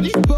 know